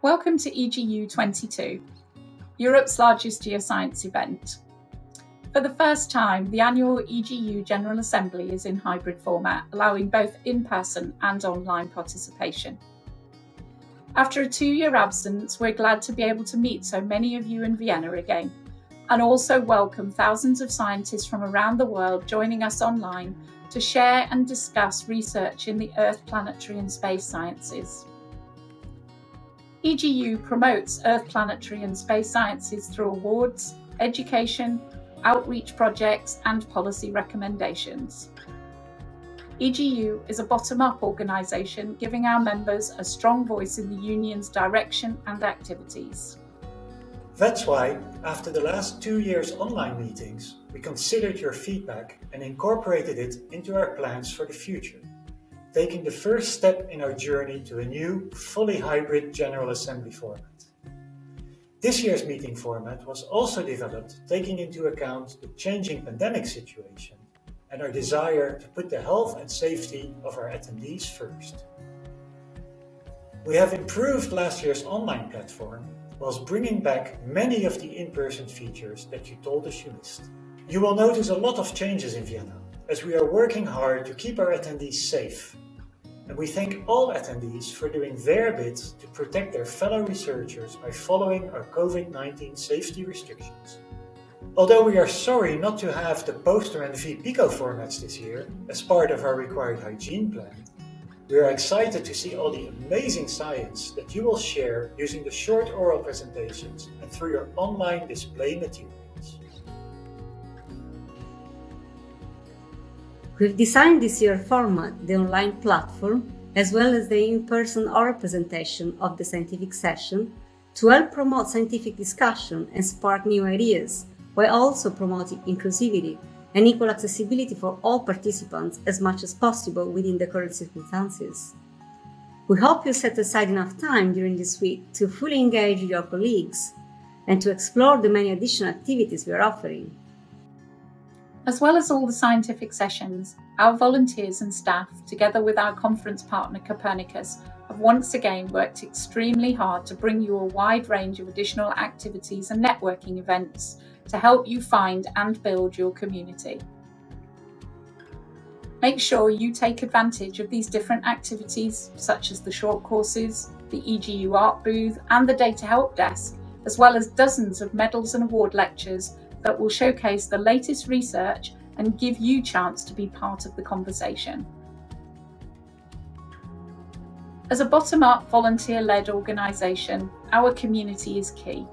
Welcome to EGU 22, Europe's largest geoscience event. For the first time, the annual EGU General Assembly is in hybrid format, allowing both in person and online participation. After a two year absence, we're glad to be able to meet so many of you in Vienna again, and also welcome thousands of scientists from around the world joining us online to share and discuss research in the Earth, planetary, and space sciences. EGU promotes Earth planetary and space sciences through awards, education, outreach projects, and policy recommendations. EGU is a bottom up organisation giving our members a strong voice in the Union's direction and activities. That's why, after the last two years' online meetings, we considered your feedback and incorporated it into our plans for the future taking the first step in our journey to a new, fully hybrid General Assembly format. This year's meeting format was also developed taking into account the changing pandemic situation and our desire to put the health and safety of our attendees first. We have improved last year's online platform whilst bringing back many of the in-person features that you told us you missed. You will notice a lot of changes in Vienna as we are working hard to keep our attendees safe. And we thank all attendees for doing their bit to protect their fellow researchers by following our COVID-19 safety restrictions. Although we are sorry not to have the poster and vPico formats this year as part of our required hygiene plan, we are excited to see all the amazing science that you will share using the short oral presentations and through your online display material. We've designed this year format, the online platform, as well as the in-person oral presentation of the scientific session to help promote scientific discussion and spark new ideas, while also promoting inclusivity and equal accessibility for all participants as much as possible within the current circumstances. We hope you set aside enough time during this week to fully engage with your colleagues and to explore the many additional activities we are offering. As well as all the scientific sessions, our volunteers and staff, together with our conference partner Copernicus, have once again worked extremely hard to bring you a wide range of additional activities and networking events to help you find and build your community. Make sure you take advantage of these different activities, such as the short courses, the EGU art booth, and the data help desk, as well as dozens of medals and award lectures that will showcase the latest research and give you chance to be part of the conversation. As a bottom-up volunteer-led organisation, our community is key.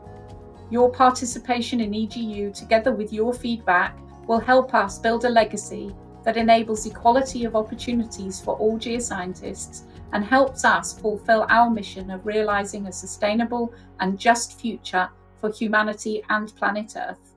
Your participation in EGU together with your feedback will help us build a legacy that enables equality of opportunities for all geoscientists and helps us fulfil our mission of realising a sustainable and just future for humanity and planet Earth.